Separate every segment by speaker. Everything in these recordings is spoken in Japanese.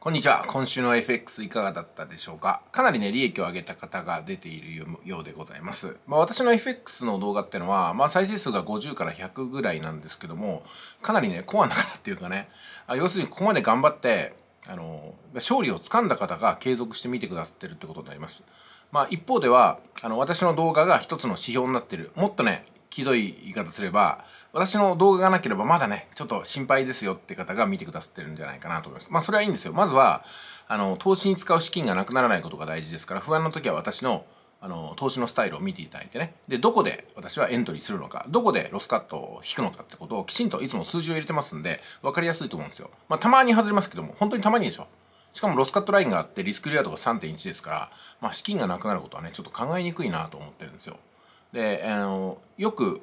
Speaker 1: こんにちは。今週の FX いかがだったでしょうか？かなりね、利益を上げた方が出ているようでございます。まあ私の FX の動画ってのは、まあ再生数が50から100ぐらいなんですけども、かなりね、コアな方っていうかね、あ要するにここまで頑張って、あの、勝利をつかんだ方が継続して見てくださってるってことになります。まあ一方では、あの、私の動画が一つの指標になってる。もっとね、ひどい言い方すれば、私の動画がなければまだね、ちょっと心配ですよって方が見てくださってるんじゃないかなと思います。まあそれはいいんですよ。まずは、あの、投資に使う資金がなくならないことが大事ですから、不安の時は私のあの、投資のスタイルを見ていただいてね。で、どこで私はエントリーするのか、どこでロスカットを引くのかってことをきちんといつも数字を入れてますんで、分かりやすいと思うんですよ。まあ、たまに外れますけども、本当にたまにでしょ。しかもロスカットラインがあってリスクリアードが3.1ですから、まあ、資金がなくなることはね、ちょっと考えにくいなと思ってるんですよ。で、あの、よく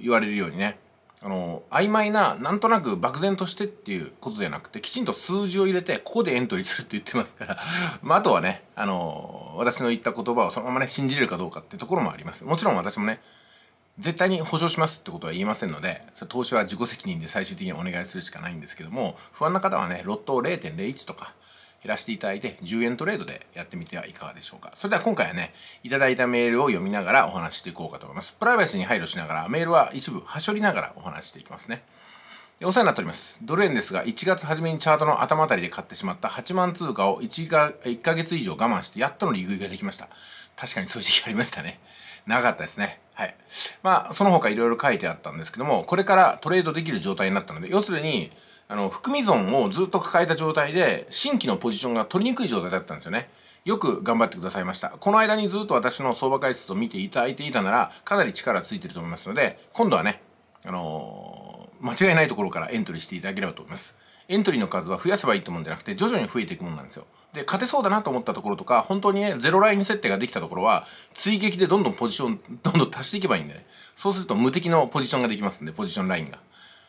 Speaker 1: 言われるようにね、あの、曖昧な、なんとなく漠然としてっていうことではなくて、きちんと数字を入れて、ここでエントリーするって言ってますから、まあ、あとはね、あの、私の言った言葉をそのままね、信じれるかどうかってところもあります。もちろん私もね、絶対に保証しますってことは言いませんので、投資は自己責任で最終的にお願いするしかないんですけども、不安な方はね、ロットを0.01とか、減らしていただいて10円トレードでやってみてはいかがでしょうか。それでは今回はね、いただいたメールを読みながらお話していこうかと思います。プライバシーに配慮しながらメールは一部はしょりながらお話していきますね。お世話になっております。ドル円ですが、1月初めにチャートの頭あたりで買ってしまった8万通貨を 1, が1ヶ月以上我慢して、やっとの利食いができました。確かにそういう時期ありましたね。長かったですね。はい。まあ、その他いろいろ書いてあったんですけども、これからトレードできる状態になったので、要するに、あの、含み損をずっと抱えた状態で、新規のポジションが取りにくい状態だったんですよね。よく頑張ってくださいました。この間にずっと私の相場解説を見ていただいていたなら、かなり力ついてると思いますので、今度はね、あのー、間違いないところからエントリーしていただければと思います。エントリーの数は増やせばいいと思うんじゃなくて、徐々に増えていくものなんですよ。で、勝てそうだなと思ったところとか、本当にね、ゼロライン設定ができたところは、追撃でどんどんポジション、どんどん足していけばいいんでね。そうすると無敵のポジションができますんで、ポジションラインが。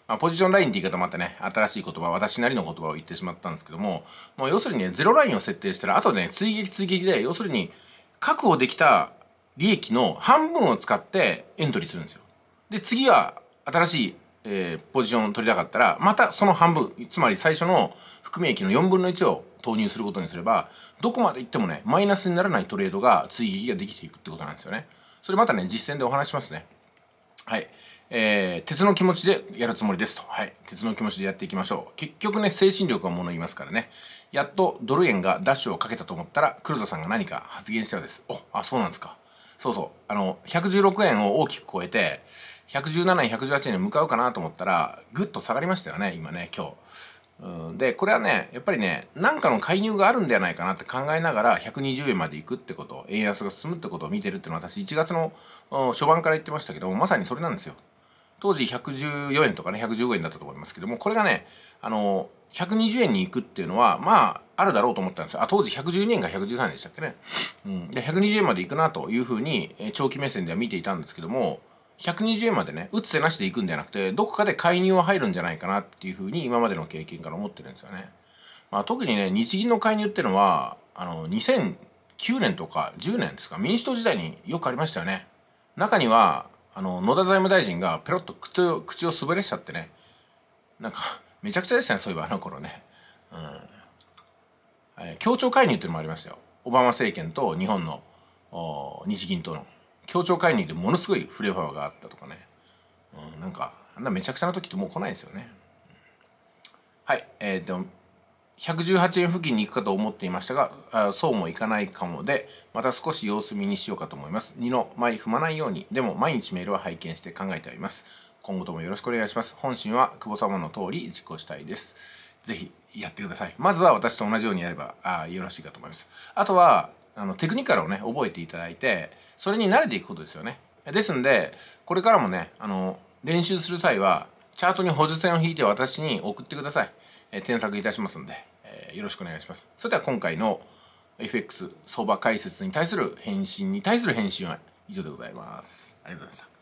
Speaker 1: まあ、ポジションラインって言い方もあってね、新しい言葉、私なりの言葉を言ってしまったんですけども、もう要するにね、ゼロラインを設定したら、あとね、追撃追撃で、要するに、確保できた利益の半分を使ってエントリーするんですよ。で、次は新しい、えー、ポジションを取りたかったら、またその半分、つまり最初の含み益の4分の1を投入することにすれば、どこまで行ってもね、マイナスにならないトレードが追撃ができていくってことなんですよね。それまたね、実践でお話しますね。はい。えー、鉄の気持ちでやるつもりですと。はい。鉄の気持ちでやっていきましょう。結局ね、精神力はもの言いますからね。やっとドル円がダッシュをかけたと思ったら、黒田さんが何か発言したようです。お、あ、そうなんですか。そうそう。あの、116円を大きく超えて、117円、118円に向かうかなと思ったら、ぐっと下がりましたよね、今ね、今日。うん、で、これはね、やっぱりね、何かの介入があるんではないかなって考えながら、120円まで行くってこと、円安が進むってことを見てるっていうのは、私1月の初版から言ってましたけどもまさにそれなんですよ。当時114円とかね115円だったと思いますけどもこれがねあの120円に行くっていうのはまああるだろうと思ったんですあ当時112円が113円でしたっけね、うん、で120円まで行くなというふうに長期目線では見ていたんですけども120円までね打つ手なしで行くんじゃなくてどこかで介入は入るんじゃないかなっていうふうに今までの経験から思ってるんですよね、まあ、特にね日銀の介入っていうのはあの2009年とか10年ですか民主党時代によくありましたよね。中にはあの野田財務大臣がペロッと口を口を滑れしちゃってね。なんかめちゃくちゃでしたねそういえばあの頃ね、うん。はい、協調介入っていうのもありましたよ。オバマ政権と日本の日銀との。協調介入でものすごい振れ幅があったとかね、うん、なんかあんなめちゃくちゃな時ってもう来ないですよね。はいえー、で118円付近に行くかと思っていましたがそうもいかないかもでまた少し様子見にしようかと思います。2の前踏まないようにでも毎日メールは拝見して考えております。今後ともよろしくお願いします。本心は久保様の通り実行したいです。ぜひやってください。まずは私と同じようにやればあよろしいかと思います。あとはあのテクニカルをね覚えていただいてそれに慣れていくことですよね。ですんでこれからもねあの練習する際はチャートに補助線を引いて私に送ってください。え添削いたしますので、えー、よろしくお願いします。それでは今回の FX 相場解説に対する返信に対する返信は以上でございます。ありがとうございました。